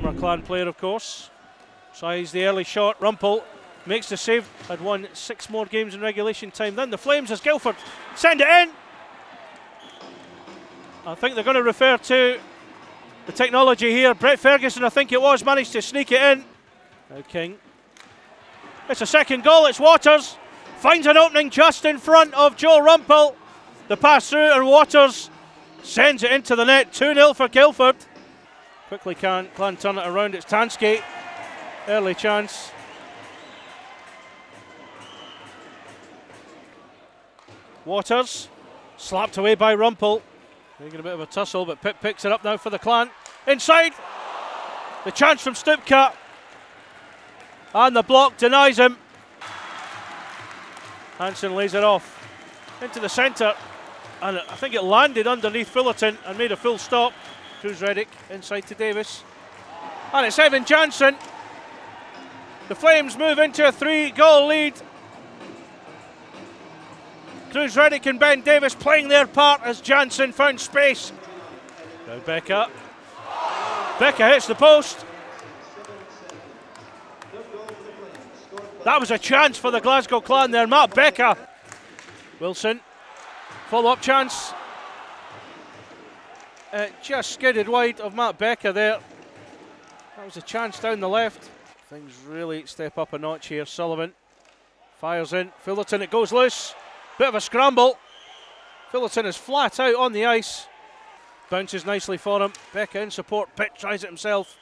former clan player, of course. Tries the early shot. Rumpel makes the save. Had won six more games in regulation time than the Flames as Guildford send it in. I think they're going to refer to the technology here. Brett Ferguson, I think it was, managed to sneak it in. Now King. It's a second goal. It's Waters. Finds an opening just in front of Joe Rumpel. The pass through, and Waters sends it into the net. 2 0 for Guildford. Quickly can Clan turn it around. It's Tansky. Early chance. Waters slapped away by Rumpel. Making a bit of a tussle, but Pitt picks it up now for the Clan. Inside. The chance from Stupka. And the block denies him. Hansen lays it off into the centre. And I think it landed underneath Fullerton and made a full stop. Kruise Reddick inside to Davis. And it's Evan Jansen. The Flames move into a three goal lead. Kruise Reddick and Ben Davis playing their part as Jansen found space. Now Beca. Beca hits the post. That was a chance for the Glasgow clan there. Matt Beca. Wilson. Follow up chance. Uh, just skidded wide of Matt Beca there. That was a chance down the left. Things really step up a notch here. Sullivan fires in. Fullerton, it goes loose. Bit of a scramble. Fullerton is flat out on the ice. Bounces nicely for him. Beca in support. Pitt tries it himself.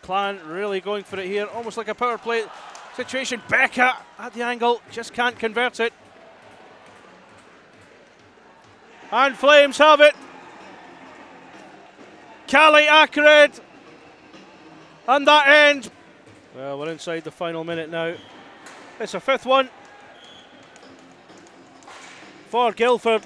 Clan really going for it here. Almost like a power play situation. Beca at the angle. Just can't convert it. And Flames have it. Cali Akred. And that ends. Well, we're inside the final minute now. It's a fifth one for Guildford.